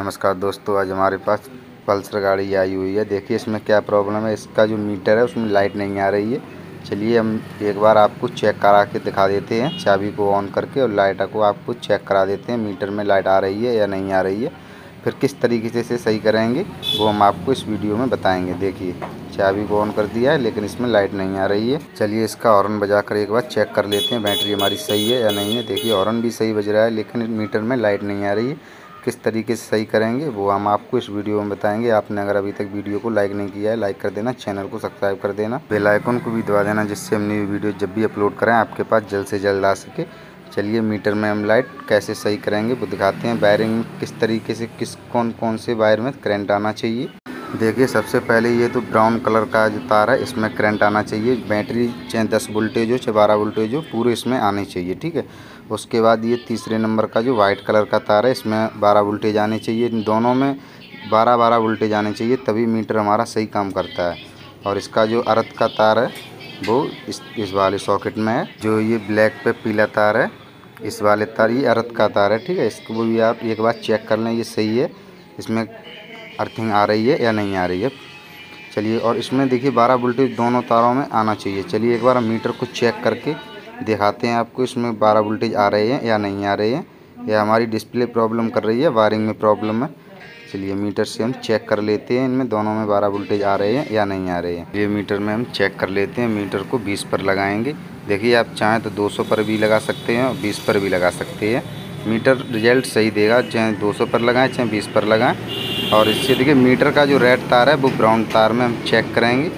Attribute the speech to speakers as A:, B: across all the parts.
A: नमस्कार दोस्तों, आज हमारे पास पल्सर गाड़ी आई हुई है। देखिए, इसमें क्या प्रॉब्लम है? इसका जो मीटर है, उसमें लाइट नहीं आ रही है। चलिए, हम एक बार आपको चेक करा के दिखा देते हैं। चाबी को ऑन करके और लाइट को आपको चेक करा देते हैं मीटर में लाइट आ रही है या नहीं आ रही है। फिर किस तरीके से इसे सही करेंगे, वो हम आपको इस वीडियो में बताएँगे। देखिए, चाबी को ऑन कर दिया है, लेकिन इसमें लाइट नहीं आ रही है। चलिए, इसका हॉर्न बजा कर एक बार चेक कर लेते हैं बैटरी हमारी सही है या नहीं है। देखिए हॉर्न भी सही बज रहा है, लेकिन मीटर में लाइट नहीं आ रही है। किस तरीके से सही करेंगे, वो हम आपको इस वीडियो में बताएँगे। आपने अगर अभी तक वीडियो को लाइक नहीं किया है, लाइक कर देना, चैनल को सब्सक्राइब कर देना, बेल आइकन को भी दबा देना, जिससे हम नई वीडियो जब भी अपलोड करें, आपके पास जल्द से जल्द आ सके। चलिए, मीटर में हम लाइट कैसे सही करेंगे, वो दिखाते हैं। वायरिंग किस तरीके से, किस कौन कौन से वायर में करंट आना चाहिए। देखिए, सबसे पहले ये तो ब्राउन कलर का जो तार है, इसमें करंट आना चाहिए। बैटरी चाहे दस वोल्टेज हो चाहे बारह वोल्टेज हो, पूरे इसमें आने चाहिए, ठीक है? उसके बाद ये तीसरे नंबर का जो वाइट कलर का तार है, इसमें बारह वोल्टेज आने चाहिए। दोनों में बारह बारह वोल्टेज आने चाहिए, तभी मीटर हमारा सही काम करता है। और इसका जो अर्थ का तार है, वो इस इस वाले सॉकेट में है, जो ये ब्लैक पे पीला तार है, इस वाले तार, ये अर्थ का तार है, ठीक है? इसको भी आप एक बार चेक कर लें, ये सही है। इसमें अर्थिंग आ रही है या नहीं आ रही है। चलिए, और इसमें देखिए, बारह वोल्टेज दोनों तारों में आना चाहिए। चलिए, एक बार हम मीटर को चेक करके दिखाते हैं आपको, इसमें बारह वोल्टेज आ रहे हैं या नहीं आ रहे हैं। या हमारी डिस्प्ले प्रॉब्लम कर रही है, वायरिंग में प्रॉब्लम है। चलिए, मीटर से हम चेक कर लेते हैं, इनमें दोनों में बारह वोल्टेज आ रहे हैं या नहीं आ रहे हैं। ये मीटर में हम चेक कर लेते हैं, मीटर को बीस पर लगाएँगे। देखिए, आप चाहें तो 200 पर भी लगा सकते हैं और 20 पर भी लगा सकते हैं। मीटर रिज़ल्ट सही देगा, चाहे 200 पर लगाएँ, चाहे 20 पर लगाएँ। और इससे देखिए, मीटर का जो रेड तार है, वो ब्राउन तार में हम चेक करेंगे।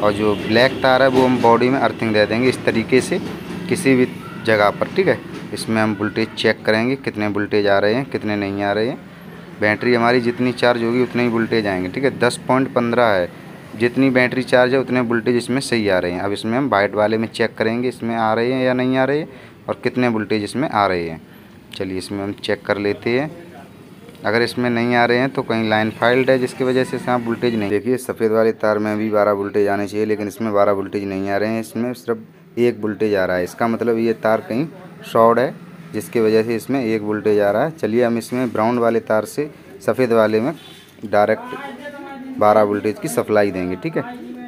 A: और जो ब्लैक तार है, वो हम बॉडी में अर्थिंग दे देंगे इस तरीके से, किसी भी जगह पर, ठीक है? इसमें हम वोल्टेज चेक करेंगे, कितने वोल्टेज आ रहे हैं, कितने नहीं आ रहे हैं। बैटरी हमारी जितनी चार्ज होगी, उतने ही वोल्टेज आएँगे, ठीक है? दस पॉइंट पंद्रह है। जितनी बैटरी चार्ज है, उतने वोल्टेज इसमें सही आ रहे हैं। अब इसमें हम वाइट वाले में चेक करेंगे, इसमें आ रहे हैं या नहीं आ रहे हैं, और कितने वोल्टेज इसमें आ रहे हैं। चलिए, इसमें हम चेक कर लेते हैं। अगर इसमें नहीं आ रहे हैं तो कहीं लाइन फाइल्ड है, जिसकी वजह से यहाँ वोल्टेज नहीं देखिए, सफ़ेद वाले तार में भी बारह वोल्टेज आने चाहिए, लेकिन इसमें बारह वोल्टेज नहीं आ रहे हैं। इसमें सिर्फ़ एक वोल्टेज आ रहा है। इसका मतलब ये तार कहीं शॉर्ट है, जिसकी वजह से इसमें एक वोल्टेज आ रहा है। चलिए, हम इसमें ब्राउन वाले तार से सफ़ेद वाले में डायरेक्ट बारह वोल्टेज की सप्लाई देंगे, ठीक है?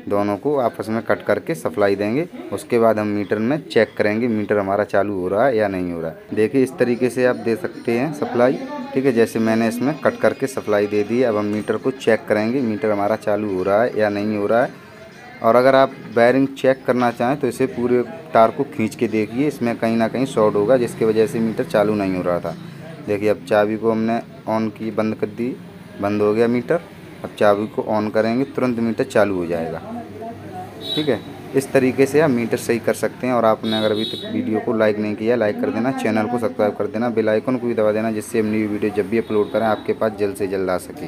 A: दोनों को आपस में कट करके सप्लाई देंगे। उसके बाद हम मीटर में चेक करेंगे, मीटर हमारा चालू हो रहा है या नहीं हो रहा है। देखिए, इस तरीके से आप दे सकते हैं सप्लाई। ठीक है, जैसे मैंने इसमें कट करके सप्लाई दे दी, अब हम मीटर को चेक करेंगे मीटर हमारा चालू हो रहा है या नहीं हो रहा है। और अगर आप बैरिंग चेक करना चाहें तो इसे पूरे तार को खींच के देखिए, इसमें कहीं ना कहीं शॉर्ट होगा, जिसकी वजह से मीटर चालू नहीं हो रहा था। देखिए, अब चाबी को हमने ऑन की बंद कर दी, बंद हो गया मीटर अब चाबी को ऑन करेंगे, तुरंत मीटर चालू हो जाएगा। ठीक है? इस तरीके से आप मीटर सही कर सकते हैं और आपने अगर अभी तक वीडियो को लाइक नहीं किया, लाइक कर देना, चैनल को सब्सक्राइब कर देना, बेल आइकन को भी दबा देना, जिससे हम न्यू वीडियो जब भी अपलोड करें, आपके पास जल्द से जल्द आ सके।